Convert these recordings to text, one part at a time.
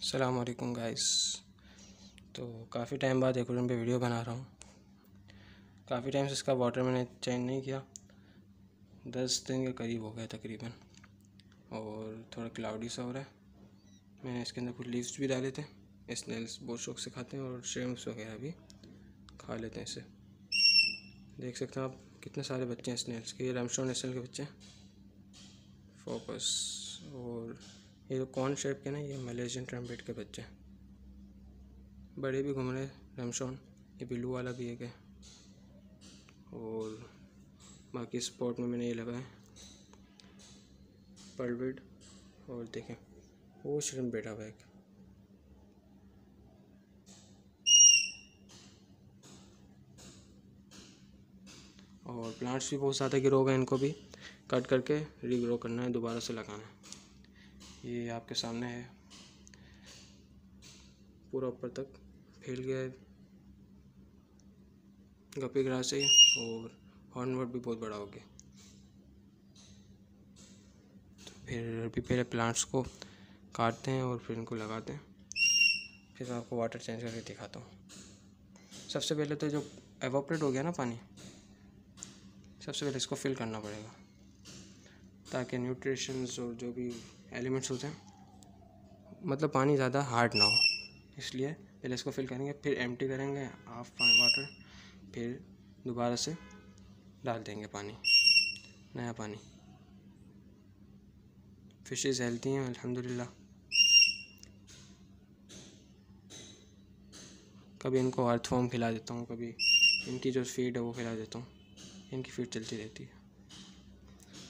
अलकुम guys तो काफ़ी time बाद एक्वेरियम पे वीडियो बना रहा हूँ। काफ़ी टाइम से इसका वाटर मैंने चेंज नहीं किया। दस दिन के करीब हो गया तकरीबन। और थोड़ा क्लाउडी सा हो रहा है। मैंने इसके अंदर कुछ लीव्स भी डाले थे। स्नेल्स बहुत शौक से खाते हैं और श्रेम्स वगैरह भी खा लेते हैं इसे। देख सकते हैं आप कितने सारे बच्चे हैं स्नेल्स के। ये रेमस्टोन स्नेल के बच्चे हैं। फोकस और ये जो कॉर्न शेप के ना, ये मलेशियन ट्रम्पेट के बच्चे बड़े भी घूम रहे रमशोन ये बिल्लू वाला भी एक है। और बाकी स्पॉट में मैंने ये लगाए पर्लविड और देखें वो श्रिम बैठा हुआ एक और प्लांट्स भी बहुत ज़्यादा ग्रो गए इनको भी। कट करके रीग्रो करना है, दोबारा से लगाना है। ये आपके सामने है। पूरा ऊपर तक फैल गया है। गपी ग्रास है और हॉर्नवर्ड भी बहुत बड़ा हो गया। तो फिर अभी पहले प्लांट्स को काटते हैं और फिर इनको लगाते हैं। फिर आपको वाटर चेंज करके दिखाता हूँ। सबसे पहले तो जो एवोपरेट हो गया ना पानी, सबसे पहले इसको फिल करना पड़ेगा। ताकि न्यूट्रिशंस और जो भी एलिमेंट्स होते हैं। मतलब पानी ज़्यादा हार्ड ना हो। इसलिए पहले इसको फिल करेंगे, फिर एम्प्टी करेंगे हाफ़ वाटर फिर दोबारा से डाल देंगे पानी, नया पानी। फिशेज़ हेल्थी हैं अल्हम्दुलिल्लाह कभी इनको अर्थ फॉर्म खिला देता हूँ, कभी इनकी जो फ़ीड है वो खिला देता हूँ। इनकी फ़ीड चलती रहती है।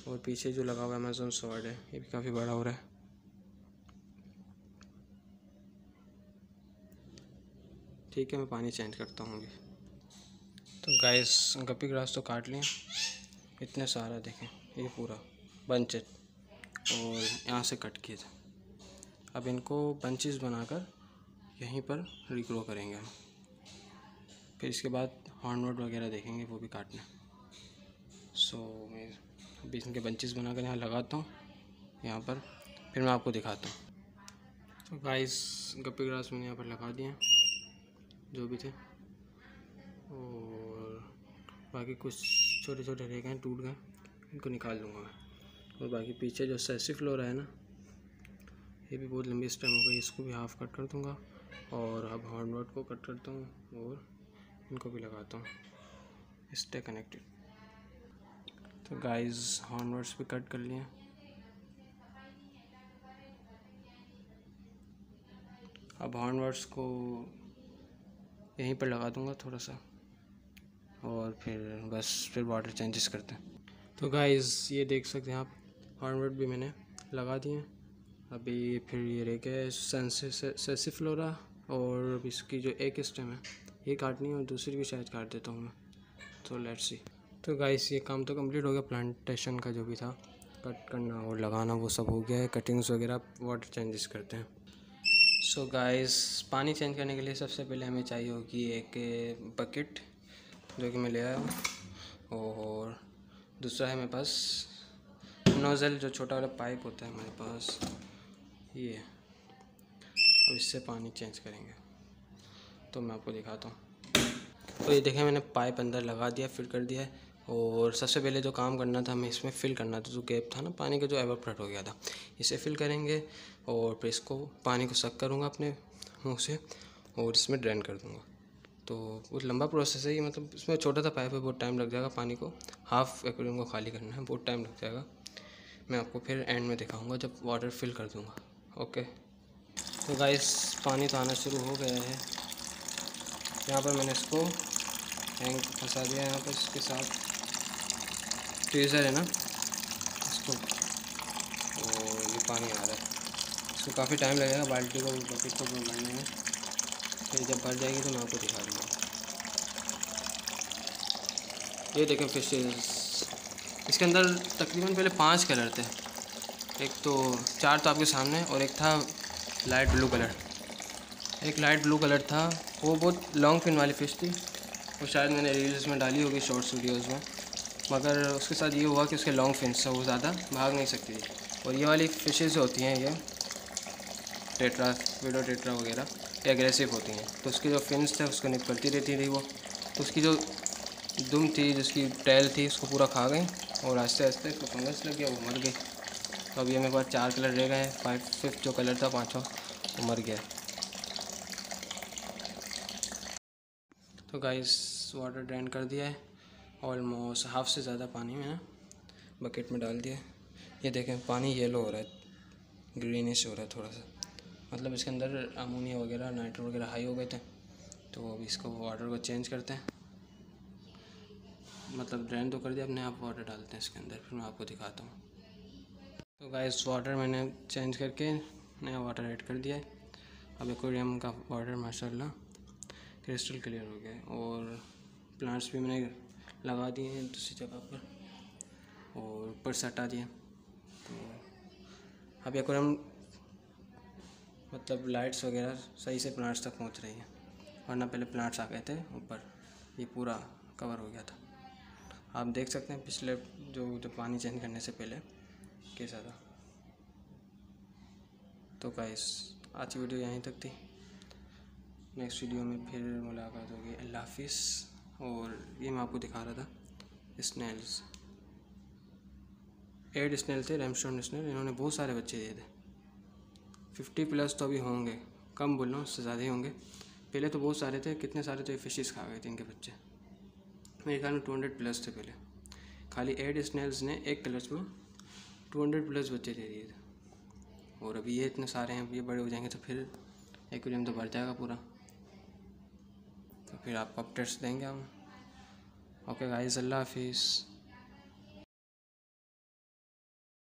और पीछे जो लगा हुआ है अमेजोन स्वॉर्ड है, ये भी काफ़ी बड़ा हो रहा है। ठीक है, मैं पानी चेंज करता हूँ अभी। तो गाइस गप्पी ग्रास तो काट लिए। इतने सारा देखें, ये पूरा बंचेड और यहाँ से कट किए थे। अब इनको बंचेस बनाकर यहीं पर रिग्रो करेंगे हम। फिर इसके बाद हॉर्नवर्ड वगैरह देखेंगे, वो भी काटना। अभी इनके बंचेस बनाकर यहाँ लगाता हूँ, यहाँ पर, फिर मैं आपको दिखाता हूँ। तो गाइस गप्पी ग्रास मैंने यहाँ पर लगा दिए जो भी थे। और बाकी कुछ छोटे छोटे रह गए टूट गए इनको निकाल दूँगा मैं। और बाकी पीछे जो सेसी फ्लोर है ना, ये भी बहुत लंबी स्टेम हो गई, इसको भी हाफ़ कट कर दूँगा। और अब हॉर्नवर्ड को कट करता हूँ और इनको भी लगाता हूँ। स्टे कनेक्टेड तो गाइस हॉर्नवर्ड्स भी कट कर लिए। अब हॉर्नवर्ड्स को यहीं पर लगा दूँगा थोड़ा सा। और फिर बस, फिर वाटर चेंजेस करते हैं। तो गाइस ये देख सकते हैं आप हॉर्नवर्ड भी मैंने लगा दिए अभी फिर ये रह गया सेसिफ्लोरा और इसकी जो एक स्टेम है, ये काटनी है और दूसरी भी शायद काट देता हूँ मैं। तो लेट्स सी तो गाइस ये काम तो कंप्लीट हो गया प्लांटेशन का जो भी था। कट करना और लगाना, वो सब हो गया है। कटिंग्स वगैरह वाटर चेंजेस करते हैं। सो so गाइस पानी चेंज करने के लिए सबसे पहले हमें चाहिए होगी एक बकेट जो कि मैं ले आया हूँ। और दूसरा है मेरे पास नोज़ल जो छोटा वाला पाइप होता है हमारे पास। ये। अब इससे पानी चेंज करेंगे। तो मैं आपको दिखाता हूँ। तो ये देखें, मैंने पाइप अंदर लगा दिया फिट कर दिया है। और सबसे पहले जो काम करना था, हमें इसमें फ़िल करना था, जो गैप था ना, पानी का जो एवोपरेट हो गया था, इसे फिल करेंगे और फिर इसको पानी को सक करूँगा अपने मुँह से और इसमें ड्रेन कर दूँगा। तो बहुत लंबा प्रोसेस है ये मतलब इसमें छोटा सा पाइप है, बहुत टाइम लग जाएगा पानी को। हाफ़ एक्वेरियम को खाली करना है, बहुत टाइम लग जाएगा। मैं आपको फिर एंड में दिखाऊँगा जब वाटर फिल कर दूँगा ओके तो गाइस पानी तो आना शुरू हो गया है। यहाँ पर मैंने इसको हैंग फंसा दिया यहाँ पर इसके साथ। ट्रेज़र है ना, इसको, और ये पानी आ रहा है। इसको काफ़ी टाइम लगेगा, बाल्टी को, बकेट को भरने में फिर जब भर जाएगी तो मैं आपको दिखा दूँगा। ये देखें फिशेस इसके अंदर तकरीबन पहले पाँच कलर थे। एक तो चार तो आपके सामने, और एक था लाइट ब्लू कलर एक लाइट ब्लू कलर था। वो बहुत लॉन्ग फिन वाली फ़िश थी। वो शायद मैंने रील्स में डाली होगी शॉर्ट्स वीडियोज़ में। मगर उसके साथ ये हुआ कि उसके लॉन्ग फिन्स से वो ज़्यादा भाग नहीं सकती थी। और ये वाली फ़िशेज़ होती हैं, ये टेट्रा वीडो टेट्रा वगैरह, ये एग्रेसिव होती हैं। तो उसके जो फिन्स थे, उसको निकलती रहती थी वो। तो उसकी जो दुम थी, जिसकी टैल थी, उसको पूरा खा गई और आस्ते आस्ते उसको फंगस लग गया, वो मर गई। तो अभी मेरे पास चार कलर रह गए हैं फाइव फिफ्थ जो कलर था पाँचों वो मर गया। तो गाइस वाटर ड्रेन कर दिया है। ऑलमोस्ट हाफ़ से ज़्यादा पानी मैंने बकेट में डाल दिया। ये देखें, पानी येलो हो रहा है ग्रीनिश हो रहा है थोड़ा सा। मतलब इसके अंदर अमोनिया वगैरह नाइट्रो वगैरह हाई हो गए थे। तो अभी इसको वाटर को चेंज करते हैं। मतलब ड्रेन तो कर दिया, अपने आप वाटर डालते हैं इसके अंदर, फिर मैं आपको दिखाता हूँ। तो गाइस वाटर मैंने चेंज करके नया वाटर ऐड कर दिया है। अब एक्वेरियम का वाटर माशाल्लाह क्रिस्टल क्लियर हो गया और प्लांट्स भी मैंने लगा दिए हैं दूसरी जगह पर और ऊपर से हटा दिया तो अब एक्वेरियम मतलब लाइट्स वगैरह सही से प्लांट्स तक पहुँच रही हैं। वरना पहले प्लांट्स आ गए थे ऊपर। ये पूरा कवर हो गया था। आप देख सकते हैं पिछले जो जो पानी चेंज करने से पहले कैसा था। तो गाइस आज की वीडियो यहीं तक थी। नेक्स्ट वीडियो में फिर मुलाकात होगी। अल्लाह हाफिज़। और ये मैं आपको दिखा रहा था स्नेल्स एड स्नेल थे रेमस्टोन स्नेल इन्होंने बहुत सारे बच्चे दिए थे। फिफ्टी प्लस तो अभी होंगे, कम बोल रहा हूँ, उससे ज़्यादा ही होंगे। पहले तो बहुत सारे थे, कितने सारे तो फिशेस खा गए थे इनके बच्चे। मेरे ख्याल में टू हंड्रेड प्लस थे पहले। खाली एड स्नेल्स ने एक कलर्स में टू हंड्रेड प्लस बच्चे दे दिए थे। और अभी ये इतने सारे हैं, ये बड़े हो जाएँगे तो फिर एक्वेरियम तो भर जाएगा पूरा। फिर आपको अपडेट्स देंगे हम। ओके गाइस अल्लाह हाफिज़।